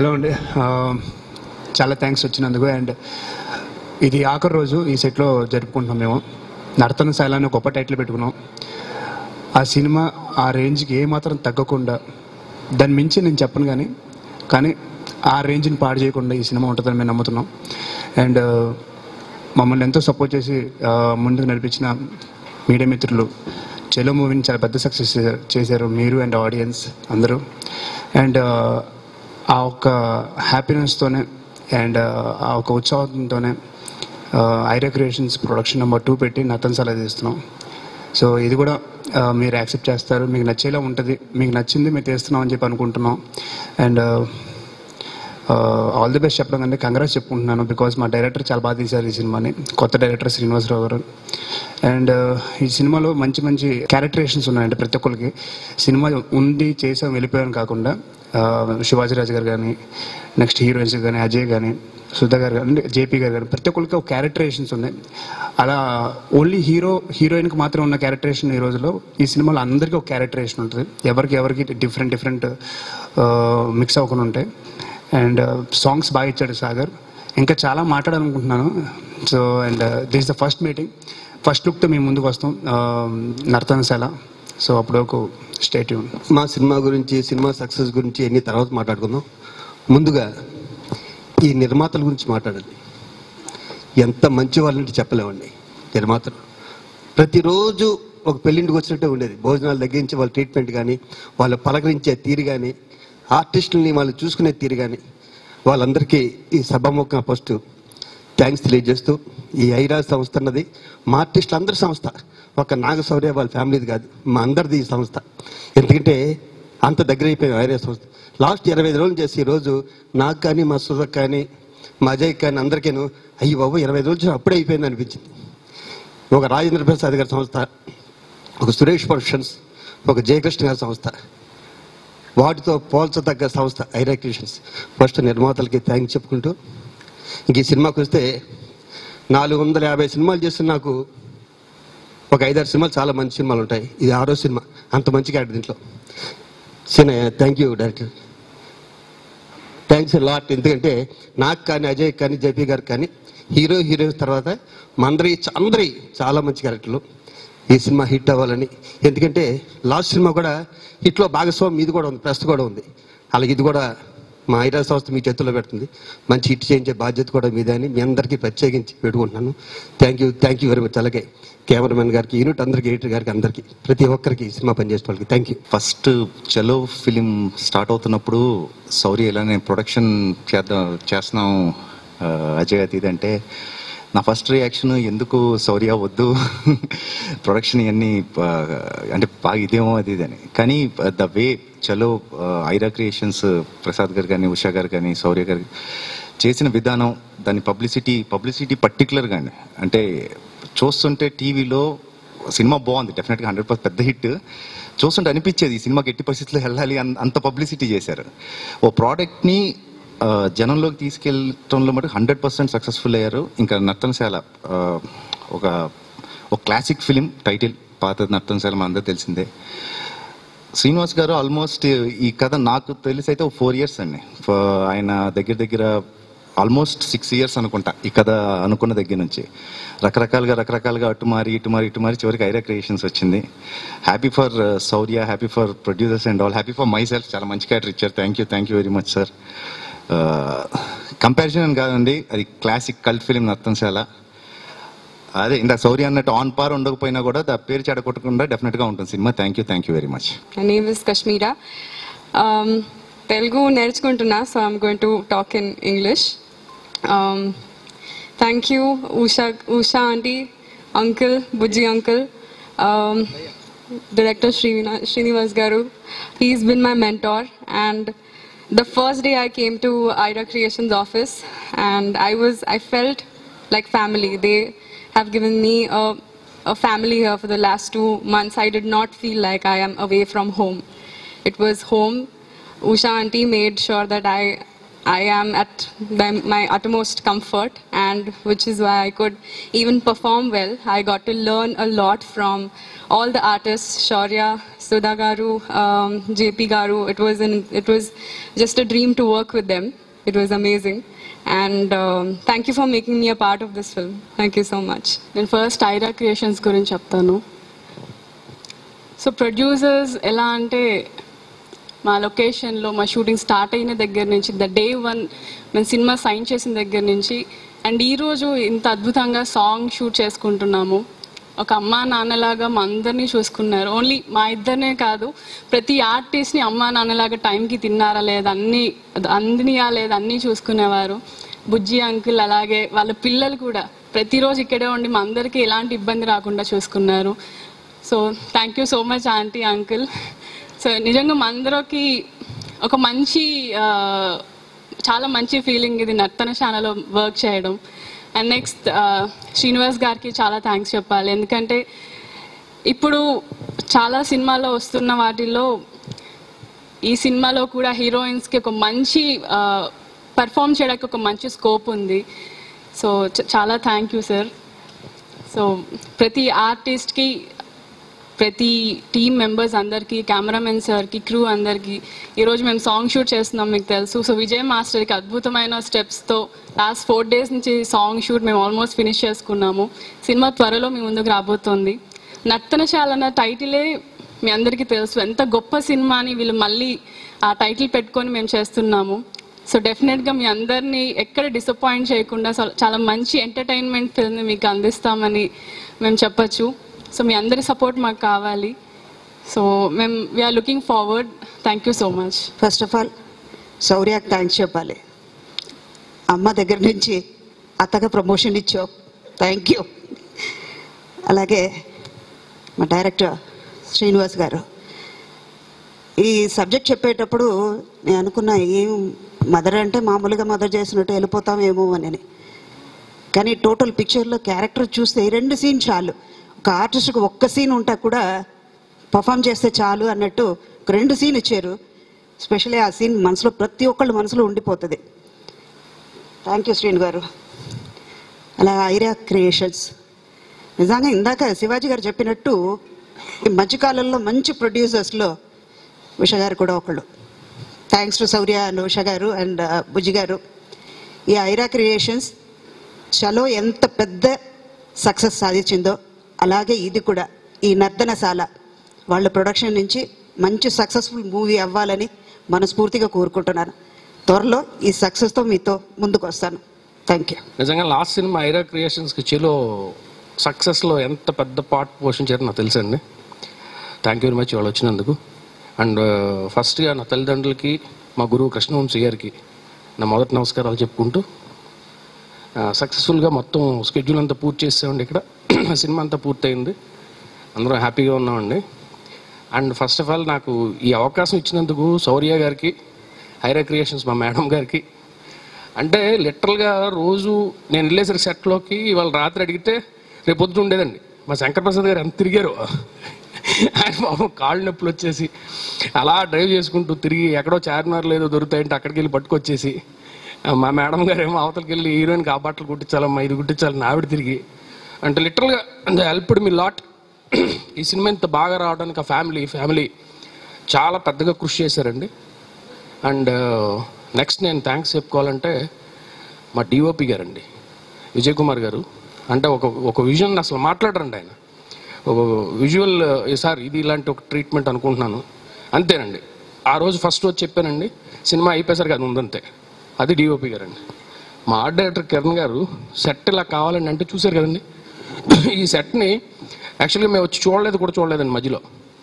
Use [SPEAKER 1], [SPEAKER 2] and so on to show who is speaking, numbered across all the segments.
[SPEAKER 1] Hello అండి. చాలా thanks వచ్చినందుకు. అండ్ ఇది ఆఖరి రోజు ఈ సెట్లో జరుపుకుంటున్నాం మేము. నర్తన శైల అని గొప్ప టైటిల్ పెట్టుకున్నాం. ఆ సినిమా ఆ రేంజ్కి ఏమాత్రం తగ్గకుండా దాని మించి నేను చెప్పను కానీ కానీ ఆ రేంజ్ని పాడు చేయకుండా ఈ సినిమా ఉంటుందని మేము నమ్ముతున్నాం. అండ్ మమ్మల్ని ఎంతో సపోర్ట్ చేసి ముందుకు నడిపించిన మీడియా మిత్రులు చెలో మూవీని చాలా పెద్ద సక్సెస్ చేశారు మీరు అండ్ ఆడియన్స్ అందరూ. అండ్ ఆ ఒక్క హ్యాపీనెస్తోనే అండ్ uh, ఆ ఒక ఉత్సాహంతోనే Ira creations production number two పెట్టి నతన్ సలా తీస్తున్నాం సో ఇది కూడా uh, మీరు యాక్సెప్ట్ చేస్తారు. మీకు నచ్చేలా ఉంటుంది. మీకు నచ్చింది మేము తీస్తున్నాం అని చెప్పి అనుకుంటున్నాం. అండ్ ఆల్ ది బెస్ట్ చెప్పడం కంటే కంగ్రాట్స్ చెప్పుకుంటున్నాను. బికాజ్ మా డైరెక్టర్ చాలా బాగా తీశారు ఈ సినిమాని. కొత్త డైరెక్టర్ శ్రీనివాసరావు గారు. అండ్ ఈ సినిమాలో మంచి మంచి క్యారెక్టరేషన్స్ ఉన్నాయండి ప్రతి ఒక్కరికి సినిమా ఉంది చేసాం వెళ్ళిపోయాను కాకుండా శివాజీరాజు గారు కానీ నెక్స్ట్ హీరోయిన్స్ కానీ అజయ్ కానీ సుధా గారు కానీ జేపీ గారు కానీ ప్రతి ఒక్కరికి ఒక క్యారెక్టరేషన్స్ ఉన్నాయి. అలా ఓన్లీ హీరో హీరోయిన్కి మాత్రం ఉన్న క్యారెక్టరేషన్ ఈ రోజులో ఈ సినిమాలో అందరికీ ఒక క్యారెక్టరేషన్ ఉంటుంది. ఎవరికి ఎవరికి డిఫరెంట్ డిఫరెంట్ మిక్స్ అవ్వకుండా ఉంటాయి. అండ్ సాంగ్స్ బాగా ఇచ్చాడు సాగర్. ఇంకా చాలా మాట్లాడాలనుకుంటున్నాను. So and this the first meeting first లుక్తో మేము ముందుకు వస్తాం. Um, నర్తనశాల. సో అప్పుడు ఒక స్టేట్
[SPEAKER 2] మా సినిమా గురించి సినిమా సక్సెస్ గురించి ఎన్ని తర్వాత మాట్లాడుకుందాం. ముందుగా ఈ నిర్మాతల గురించి మాట్లాడండి. ఎంత మంచి వాళ్ళంటే చెప్పలేమండి నిర్మాతలు. ప్రతిరోజు ఒక పెళ్ళింటికి వచ్చినట్టే ఉండేది. భోజనాలు తగ్గించి వాళ్ళ ట్రీట్మెంట్ కానీ వాళ్ళు పలకరించే తీరు కానీ ఆర్టిస్టులని వాళ్ళు చూసుకునే తీరు కానీ వాళ్ళందరికీ ఈ సభాముఖంగా ఫస్ట్ థ్యాంక్స్ తెలియజేస్తూ ఈ ఐరా సంస్థ అన్నది మా ఆర్టిస్టులు అందరి సంస్థ. ఒక నాగశౌర్య వాళ్ళ ఫ్యామిలీది కాదు మా అందరిది ఈ సంస్థ. ఎందుకంటే అంత దగ్గర అయిపోయింది ఐరా సంస్థ. లాస్ట్ ఇరవై ఐదు రోజులు చేసి ఈరోజు నాకు కానీ మా సుధక్ కానీ మా అజయ్ కానీ అందరికీను అయ్యి బాబు ఇరవై ఐదు రోజులు అప్పుడే అయిపోయింది అనిపించింది. ఒక రాజేంద్ర ప్రసాద్ గారి సంస్థ ఒక సురేష్ ప్రొడక్షన్స్ ఒక జయకృష్ణ గారి సంస్థ వాటితో పోల్చదగ్గ సంస్థ ఐరాక్రియేషన్స్ ఫస్ట్ నిర్మాతలకి థ్యాంక్స్ చెప్పుకుంటూ ఇంక ఈ సినిమాకి వస్తే నాలుగు వందల యాభై సినిమాలు చేస్తున్న నాకు ఒక ఐదారు సినిమాలు చాలా మంచి సినిమాలు ఉంటాయి. ఇది ఆరో సినిమా. అంత మంచి క్యారెక్టర్ దీంట్లో. Cinema thank you director thanks lot ఎందుకంటే నాకు కానీ అజయ్ కానీ జేపీ గారు కానీ హీరో హీరోయిన్స్ తర్వాత మందరి అందరి చాలా మంచి క్యారెక్టర్లు. ఈ సినిమా హిట్ అవ్వాలని. ఎందుకంటే లాస్ట్ సినిమా కూడా హిట్లో భాగస్వామి ఇది కూడా ఉంది ప్రెస్ కూడా ఉంది. అలాగే ఇది కూడా మా ఐరా సంస్థ మీ చేతుల్లో పెడుతుంది. మంచి హిట్ చేయించే బాధ్యత కూడా మీదే అని మీ అందరికీ ప్రత్యేకించి పెట్టుకుంటున్నాను thank you thank you very much. అలాగే కెమెరామెన్ గారికి యూనిట్ అందరికి ఎడిటర్ గారికి అందరికీ ప్రతి ఒక్కరికి సినిమా పనిచేసే వాళ్ళకి thank you.
[SPEAKER 3] First Chalo film start అవుతున్నప్పుడు సౌరి ఇలానే నేను ప్రొడక్షన్ చేద్దాం చేస్తున్నాం అజయ్ అది అంటే నా ఫస్ట్ రియాక్షన్ ఎందుకు సౌర్య వద్దు ప్రొడక్షన్ ఇవన్నీ అంటే బాగా ఇదేమో అది ఇది అని కానీ ద వే చలో ఐరా క్రియేషన్స్ ప్రసాద్ గారు కానీ ఉషా గారు కానీ సౌర్య గారు చేసిన విధానం దాని పబ్లిసిటీ పబ్లిసిటీ పర్టికులర్గా అండి అంటే చూస్తుంటే టీవీలో సినిమా బాగుంది డెఫినెట్గా హండ్రెడ్ పర్సెంట్ పెద్ద హిట్. చూస్తుంటే అనిపించేది ఈ సినిమాకి ఎట్టి పరిస్థితుల్లో వెళ్ళాలి అంత పబ్లిసిటీ చేశారు. ఓ ప్రోడక్ట్ని జనంలోకి తీసుకెళ్ళటంలో మటు హండ్రెడ్ పర్సెంట్ సక్సెస్ఫుల్ అయ్యారు. ఇంకా నర్తనశాల ఒక ఒక క్లాసిక్ ఫిలిం టైటిల్ పాత నర్తనశాల మా అందరూ తెలిసిందే. శ్రీనివాస్ గారు ఆల్మోస్ట్ ఈ కథ నాకు తెలిసి అయితే ఒక ఫోర్ ఇయర్స్ అండి. ఆయన దగ్గర దగ్గర ఆల్మోస్ట్ సిక్స్ ఇయర్స్ అనుకుంటా ఈ కథ అనుకున్న దగ్గర నుంచి. రకరకాలుగా రకరకాలుగా అటు మారి ఇటు మారి ఇటు మారి చివరికి ఐరా క్రియేషన్స్ వచ్చింది. Happy for Shaurya happy for producers and all happy for myself చాలా మంచి క్యారెక్టర్ ఇచ్చారు. Thank you thank you very much sir comparison అని కాదండి అది క్లాసిక్ కల్ట్ ఫిలిం నర్తంశాల అదే ఇంత సౌర్య అన్నట్టు ఆన్ పార్ ఉండకపోయినా కూడా దా పేరు చెడగొట్టకుండా డెఫినెట్గా ఉంటుంది cinema. Thank you thank you very much
[SPEAKER 4] My name is Kashmira. Um, Telugu నేర్చుకుంటున్నా so I'm going to talk in English thank you Usha Usha aunty uncle Bujji uncle director Srina, Srinivas Garu. He's been my mentor and the first day I came to Ida Creations office and I was I felt like family. They have given me a, a family here for the last two months. I did not feel like I am away from home. It was home. Usha auntie made sure that I I am at my, my utmost comfort, and which is why I could even perform well. I got to learn a lot from all the artists, Shaurya, Sudha Garu, um, JP Garu. It was an, it was just a dream to work with them. It was amazing. And um, thank you for making me a part of this film. Thank you so much.
[SPEAKER 5] నేను first Aira creations గురించి చెప్తాను so producers ఎలా అంటే మా లొకేషన్లో మా shooting start అయిన దగ్గర నుంచి ద డే వన్ మేము సినిమా సైన్ చేసిన దగ్గర నుంచి అండ్ ఈరోజు ఇంత అద్భుతంగా సాంగ్ షూట్ చేసుకుంటున్నాము. ఒక అమ్మా నాన్నలాగా మా అందరినీ చూసుకున్నారు. ఓన్లీ మా ఇద్దరినే కాదు ప్రతి ఆర్టిస్ట్ని అమ్మా నాన్నలాగా టైంకి తిన్నారా లేదా అన్నీ అందినియా లేదా అన్నీ చూసుకునేవారు. బుజ్జి అంకుల్ అలాగే వాళ్ళ పిల్లలు కూడా ప్రతిరోజు ఇక్కడే ఉండి మా అందరికీ ఎలాంటి ఇబ్బంది రాకుండా చూసుకున్నారు. So thank you so much aunty uncle so నిజంగా అందరికి ఒక మంచి చాలా మంచి ఫీలింగ్ ఇది నర్తన శానలో వర్క్ చేయడం. అండ్ నెక్స్ట్ శ్రీనివాస్ గారికి చాలా థ్యాంక్స్ చెప్పాలి. ఎందుకంటే ఇప్పుడు చాలా సినిమాలో వస్తున్న వాటిల్లో ఈ సినిమాలో కూడా హీరోయిన్స్కి ఒక మంచి పర్ఫామ్ చేయడానికి ఒక మంచి స్కోప్ ఉంది. సో చాలా థ్యాంక్ యూ సార్ సో ప్రతి ఆర్టిస్ట్కి ప్రతి టీమ్ మెంబర్స్ అందరికీ కెమెరామెన్ సార్కి క్రూ అందరికీ ఈరోజు మేము సాంగ్ షూట్ చేస్తున్నాం మీకు తెలుసు. సో విజయ్ మాస్టర్కి అద్భుతమైన స్టెప్స్తో లాస్ట్ ఫోర్ డేస్ నుంచి సాంగ్ షూట్ మేము ఆల్మోస్ట్ ఫినిష్ చేసుకున్నాము. సినిమా త్వరలో మీ ముందుకు రాబోతోంది. నర్తనశాల అన్న టైటిలే మీ అందరికీ తెలుసు. ఎంత గొప్ప సినిమా అని వీళ్ళు మళ్ళీ ఆ టైటిల్ పెట్టుకొని మేము చేస్తున్నాము. సో డెఫినెట్గా మీ అందరినీ ఎక్కడ డిసప్పాయింట్ చేయకుండా చాలా మంచి ఎంటర్టైన్మెంట్ ఫిల్మ్ని మీకు అందిస్తామని మేము చెప్పచ్చు. సో మీ అందరి సపోర్ట్ మాకు కావాలి. సో మేము we're looking forward thank you so much
[SPEAKER 6] first of all శౌర్యకి thanks చెప్పాలి. అమ్మ దగ్గర నుంచి అత్తగా ప్రమోషన్ ఇచ్చావు. థ్యాంక్ యూ అలాగే మా డైరెక్టర్ శ్రీనివాస్ గారు. ఈ సబ్జెక్ట్ చెప్పేటప్పుడు నేను అనుకున్నా ఏం మదర్ అంటే మామూలుగా మదర్ చేసినట్టు వెళ్ళిపోతామేమో అని. కానీ టోటల్ పిక్చర్లో క్యారెక్టర్ చూస్తే రెండు సీన్ చాలు. ఒక ఆర్టిస్ట్కి ఒక్క సీన్ ఉంటా కూడా పర్ఫామ్ చేస్తే చాలు అన్నట్టు ఒక రెండు సీన్ ఇచ్చారు. స్పెషల్లీ ఆ సీన్ మనసులో ప్రతి ఒక్కళ్ళు మనసులో ఉండిపోతుంది. థ్యాంక్ యూ శ్రీను గారు. అలా ఐరా క్రియేషన్స్. నిజంగా ఇందాక శివాజీ గారు చెప్పినట్టు ఈ మధ్యకాలంలో మంచి ప్రొడ్యూసర్స్లో ఉష గారు కూడా ఒకళ్ళు. Thanks to Shaurya and Usha గారు అండ్ బుజ్జి గారు. ఈ ఐరా క్రియేషన్స్ చలో ఎంత పెద్ద సక్సెస్ సాధించిందో అలాగే ఇది కూడా ఈ నర్తనశాల వాళ్ళ ప్రొడక్షన్ నుంచి మంచి సక్సెస్ఫుల్ మూవీ అవ్వాలని మనస్ఫూర్తిగా కోరుకుంటున్నాను. త్వరలో ఈ సక్సెస్తో మీతో ముందుకు వస్తాను. థ్యాంక్ యూ
[SPEAKER 7] నిజంగా లాస్ట్ సినిమా ఐరా క్రియేషన్స్కి చిలో సక్సెస్లో ఎంత పెద్ద పార్ట్ పోషించారో నాకు తెలుసండి. థ్యాంక్ యూ వెరీ మచ్ వాళ్ళు వచ్చినందుకు. అండ్ ఫస్ట్గా uh, నా తల్లిదండ్రులకి మా గురువు కృష్ణవంశీ గారికి నా మొదటి నమస్కారాలు చెప్పుకుంటూ uh, సక్సెస్ఫుల్గా మొత్తం స్కెడ్యూల్ అంతా పూర్తి చేసామండి ఇక్కడ. సినిమా అంతా పూర్తయింది. అందరం హ్యాపీగా ఉన్నామండి. అండ్ ఫస్ట్ ఆఫ్ ఆల్ నాకు ఈ అవకాశం ఇచ్చినందుకు శౌర్య గారికి హైరా క్రియేషన్స్ మా మేడం గారికి. అంటే లిటరల్గా రోజు నేను వెళ్ళేసరి సెట్లోకి ఇవాళ రాత్రి అడిగితే రేపు పొద్దున ఉండేదండి. మా శంకర్ ప్రసాద్ గారు ఎంత తిరిగారు. ఆయన పాపం కాళ్ళు నొప్పులు వచ్చేసి అలా డ్రైవ్ చేసుకుంటూ తిరిగి ఎక్కడో చార్మినార్ ఏదో దొరుకుతాయంటే అక్కడికి వెళ్ళి పట్టుకొచ్చేసి మా మేడం గారు ఏమో అవతలకి వెళ్ళి హీరోయిన్కి ఆ బట్టలు కుట్టించాలమ్మా ఇది కుట్టించాలని ఆవిడ తిరిగి అంటే లిటరల్గా అంటే హెల్ప్డ్ మీ లాట్ ఈ సినిమా ఇంత బాగా రావడానికి ఆ ఫ్యామిలీ ఫ్యామిలీ చాలా పెద్దగా కృషి చేశారండి. అండ్ నెక్స్ట్ uh, నేను థ్యాంక్స్ చెప్పుకోవాలంటే మా డిఓపి గారండి. విజయ్ కుమార్ గారు. అంటే ఒక ఒక విజన్ అసలు మాట్లాడరండి ఆయన. ఒక విజువల్ సార్ ఇది ఇలాంటి ఒక ట్రీట్మెంట్ అనుకుంటున్నాను. అంతేనండి. ఆ రోజు ఫస్ట్ రోజు చెప్పానండి సినిమా అయిపోయేసరికి అది ఉందంతే. అది డిఓపి గారండి. మా ఆర్ట్ డైరెక్టర్ కిరణ్ గారు సెట్ ఇలా కావాలండి అంటే చూశారు కదండి. ఈ సెట్ని యాక్చువల్గా మేము వచ్చి చూడలేదు కూడా చూడలేదండి మధ్యలో.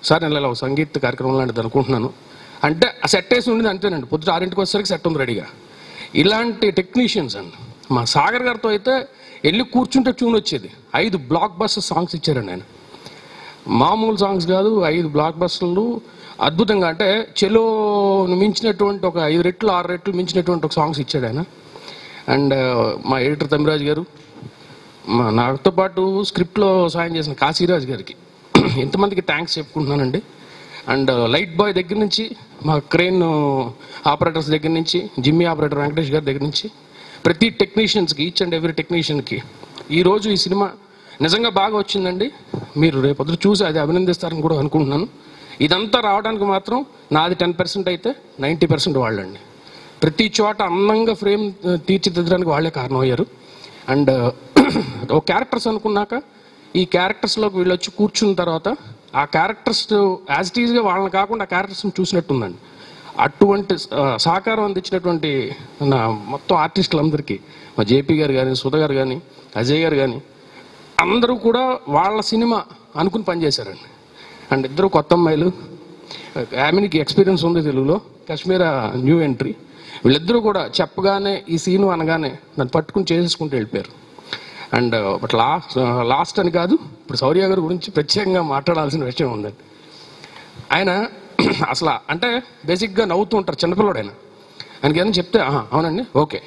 [SPEAKER 7] సార్ నేను ఇలా ఒక సంగీత కార్యక్రమం లాంటిది అనుకుంటున్నాను. అంటే ఆ సెట్ వేసి ఉండేది అంతేనండి. పొద్దుట ఆరింటికి వచ్చేసరికి సెట్ ఉంది రెడీగా ఇలాంటి టెక్నీషియన్స్ అండి. మా సాగర్ గారితో అయితే వెళ్ళి కూర్చుంటే ట్యూన్ వచ్చేది. ఐదు బ్లాక్ బస్ సాంగ్స్ ఇచ్చారండి ఆయన. మామూలు సాంగ్స్ కాదు ఐదు బ్లాక్ బస్టర్లు అద్భుతంగా అంటే చెలో మించినటువంటి ఒక ఐదు రెట్లు ఆరు రెట్లు మించినటువంటి ఒక సాంగ్స్ ఇచ్చాడు ఆయన. అండ్ మా ఎడిటర్ తమిరాజ్ గారు. నాతో పాటు స్క్రిప్ట్లో సాయం చేసిన కాశీరాజ్ గారికి ఎంతమందికి థ్యాంక్స్ చెప్పుకుంటున్నానండి. అండ్ uh, లైట్ బాయ్ దగ్గర నుంచి మా క్రెయిన్ ఆపరేటర్స్ uh, దగ్గర నుంచి జిమ్మి ఆపరేటర్ వెంకటేష్ గారి దగ్గర నుంచి ప్రతి టెక్నీషియన్స్కి ఈచ్ అండ్ ఎవ్రీ టెక్నీషియన్కి ఈరోజు ఈ సినిమా నిజంగా బాగా వచ్చిందండి. మీరు రేపొద్దు చూసి అది అభినందిస్తారని కూడా అనుకుంటున్నాను. ఇదంతా రావడానికి మాత్రం నాది టెన్ పర్సెంట్ అయితే నైంటీ పర్సెంట్ వాళ్ళండి. ప్రతి చోట అందంగా ఫ్రేమ్ uh, తీర్చిదిద్దడానికి వాళ్ళే కారణం అయ్యారు అండ్ ఒక క్యారెక్టర్స్ అనుకున్నాక ఈ క్యారెక్టర్స్లోకి వీళ్ళు వచ్చి కూర్చున్న తర్వాత ఆ క్యారెక్టర్స్ యాజ్ ఇట్ ఈజ్గా వాళ్ళని కాకుండా ఆ క్యారెక్టర్స్ని చూసినట్టుందండి. అటువంటి సహకారం అందించినటువంటి నా మొత్తం ఆర్టిస్టులందరికీ మా జేపీ గారు కానీ సుధ గారు కానీ అజయ్ గారు కానీ అందరూ కూడా వాళ్ళ సినిమా అనుకుని పనిచేశారండి. అండ్ ఇద్దరు కొత్త అమ్మాయిలు యామినికి ఎక్స్పీరియన్స్ ఉంది తెలుగులో కాశ్మీర న్యూ ఎంట్రీ వీళ్ళిద్దరూ కూడా చెప్పగానే ఈ సీను అనగానే నన్ను పట్టుకుని చేసేసుకుంటూ వెళ్ళిపోయారు. అండ్ బట్ లాస్ట్ లాస్ట్ అని కాదు ఇప్పుడు సౌర్య గారి గురించి ప్రత్యేకంగా మాట్లాడాల్సిన విషయం ఉందండి ఆయన అసలు అంటే బేసిక్గా నవ్వుతూ ఉంటారు చిన్నపిల్లడు ఆయన ఆయనకి ఏదైనా చెప్తే "ఆహా, అవునండి ఓకే.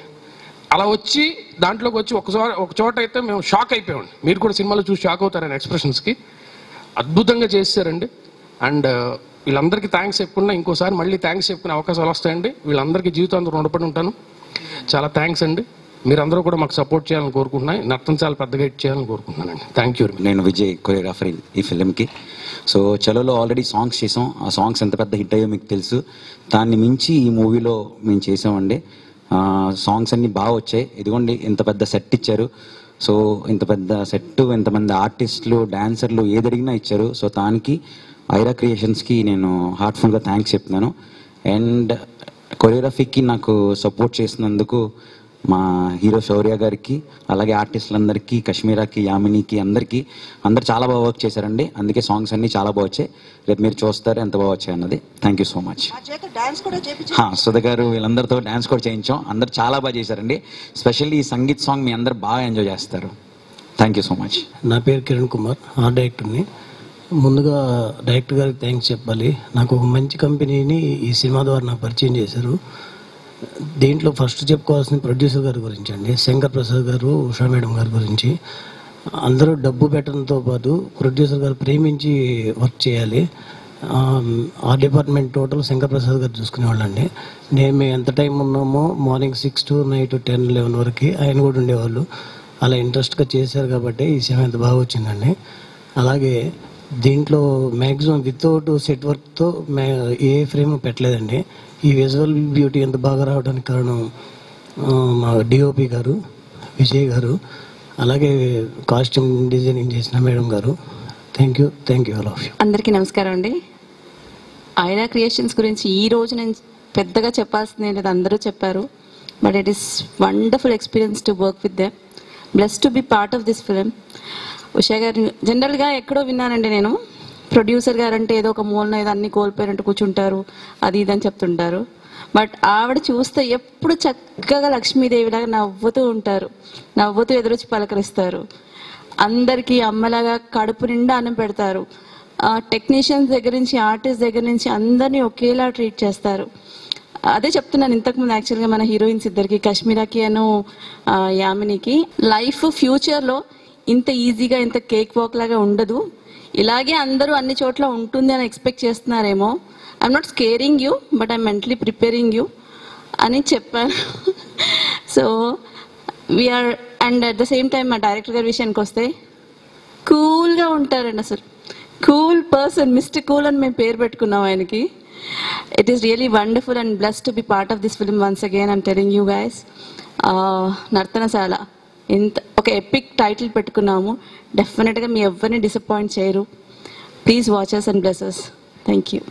[SPEAKER 7] అలా వచ్చి దాంట్లోకి వచ్చి ఒకసారి ఒక చోట అయితే మేము షాక్ అయిపోయామండి మీరు కూడా సినిమాలో చూసి షాక్ అవుతారు ఆయన ఎక్స్ప్రెషన్స్కి. అద్భుతంగా చేశారండి. అండ్ వీళ్ళందరికీ థ్యాంక్స్ చెప్పుకున్నా ఇంకోసారి మళ్ళీ థ్యాంక్స్ చెప్పుకునే అవకాశాలు వస్తాయండి. వీళ్ళందరికీ జీవితాంతం రుణపడి ఉంటాను. చాలా థ్యాంక్స్ అండి. మీరందరూ కూడా మాకు సపోర్ట్ చేయాలని కోరుకుంటున్నాను నర్తన చాలా పెద్దగా హిట్ చేయాలని కోరుకుంటున్నానండి. థ్యాంక్ యూ
[SPEAKER 8] నేను విజయ్ కొరియోగ్రాఫర్ ఈ- ఫిలింకి సో చలోలో ఆల్రెడీ సాంగ్స్ చేసాం. ఆ సాంగ్స్ ఎంత పెద్ద హిట్ అయ్యో మీకు తెలుసు. దాన్ని మించి ఈ మూవీలో మేము చేసామండి. సాంగ్స్ అన్నీ బాగా వచ్చాయి. ఇదిగోండి ఇంత పెద్ద సెట్ ఇచ్చారు. సో ఇంత పెద్ద సెట్ ఇంతమంది ఆర్టిస్టులు డాన్సర్లు ఏది అడిగినా ఇచ్చారు. సో దానికి ఐరా క్రియేషన్స్కి నేను హార్ట్ఫుల్గా థ్యాంక్స్ చెప్తున్నాను. అండ్ కొరియోగ్రఫీకి నాకు సపోర్ట్ చేసినందుకు మా హీరో శౌర్య గారికి అలాగే ఆర్టిస్టులందరికీ కశ్మీరాకి యామినికి అందరికీ అందరు చాలా బాగా వర్క్ చేశారండి. అందుకే సాంగ్స్ అన్నీ చాలా బాగా వచ్చాయి. రేపు మీరు చూస్తారు ఎంత బాగా వచ్చాయి అన్నది. థ్యాంక్ యూ సో మచ్
[SPEAKER 6] మా చేత డాన్స్ కూడా చేపించి
[SPEAKER 8] హా, సుధ గారు వీళ్ళందరితో డ్యాన్స్ కూడా చేయించాం. అందరు చాలా బాగా చేశారండి. స్పెషల్లీ ఈ సంగీత్ సాంగ్ మీ అందరు బాగా ఎంజాయ్ చేస్తారు. థ్యాంక్ యూ సో మచ్
[SPEAKER 9] నా పేరు కిరణ్ కుమార్ ఆర్ట్ డైరెక్టర్ని ముందుగా డైరెక్టర్ గారికి థ్యాంక్స్ చెప్పాలి. నాకు ఒక మంచి కంపెనీని ఈ సినిమా ద్వారా నాకు పరిచయం చేశారు. దీంట్లో ఫస్ట్ చెప్పుకోవాల్సిన ప్రొడ్యూసర్ గారి గురించి అండి. శంకర్ ప్రసాద్ గారు ఉషా మేడం గారి గురించి. అందరూ డబ్బు పెట్టడంతో పాటు ప్రొడ్యూసర్ గారు ప్రేమించి వర్క్ చేయాలి. ఆ, డిపార్ట్మెంట్ టోటల్ శంకర్ ప్రసాద్ గారు చూసుకునేవాళ్ళండి. నేను మేము ఎంత టైం ఉన్నామో morning six to night ten eleven వరకు ఆయన కూడా ఉండేవాళ్ళు. అలా ఇంట్రెస్ట్గా చేశారు కాబట్టి ఈ సినిమా ఎంత బాగా వచ్చిందండి. అలాగే దీంట్లో మ్యాక్సిమం వితౌట్ సెట్ వర్క్తో మే ఏ ఫ్రేమ్ పెట్టలేదండి. ఈ విజువల్ బ్యూటీ ఎంత బాగా రావడానికి కారణం మా డిఓపి గారు విజయ్ గారు అలాగే కాస్ట్యూమ్ డిజైనింగ్ చేసిన మేడం గారు. Thank you thank you all of you
[SPEAKER 10] అందరికీ నమస్కారం అండి. ఐరా క్రియేషన్స్ గురించి ఈ రోజు నేను పెద్దగా చెప్పాల్సింది లేదు అందరూ చెప్పారు but it is wonderful experience to work with them bless to be part of this film Usha గారు జనరల్గా ఎక్కడో విన్నానండి నేను. ప్రొడ్యూసర్ గారు అంటే ఏదో ఒక మూలన ఏదో అన్ని కోల్పోయినట్టు కూర్చుంటారు అది ఇది అని చెప్తుంటారు. బట్ ఆవిడ చూస్తే ఎప్పుడు చక్కగా లక్ష్మీదేవిలాగా నవ్వుతూ ఉంటారు నవ్వుతూ ఎదురొచ్చి పలకరిస్తారు. అందరికీ అమ్మలాగా కడుపు నిండా అన్నం పెడతారు. టెక్నీషియన్స్ దగ్గర నుంచి ఆర్టిస్ట్ దగ్గర నుంచి అందరినీ ఒకేలా ట్రీట్ చేస్తారు. అదే చెప్తున్నాను ఇంతకుముందు యాక్చువల్గా మన హీరోయిన్స్ ఇద్దరికి కశ్మీరాకి అను యామినికి. లైఫ్ ఫ్యూచర్లో ఇంత ఈజీగా ఇంత కేక్ వాక్ లాగా ఉండదు. ఇలాగే అందరూ అన్ని చోట్ల ఉంటుంది అని expect చేస్తున్నారేమో. I'm not scaring you but I mentally preparing you అని చెప్పాను so we're and at the same time మా డైరెక్టర్ గారి విషయానికి వస్తే కూల్గా ఉంటారండి అసలు. కూల్ పర్సన్ మిస్టర్ కూల్ అని మేము పేరు పెట్టుకున్నాం ఆయనకి. It is really wonderful and bless to be part of this film once again I'm telling you guys Nartanasala ఇంత ఒక ఎపిక్ టైటిల్ పెట్టుకున్నాము. డెఫినెట్గా మీ ఎవరిని డిసప్పాయింట్ చేయరు. Please watches and blesses thank you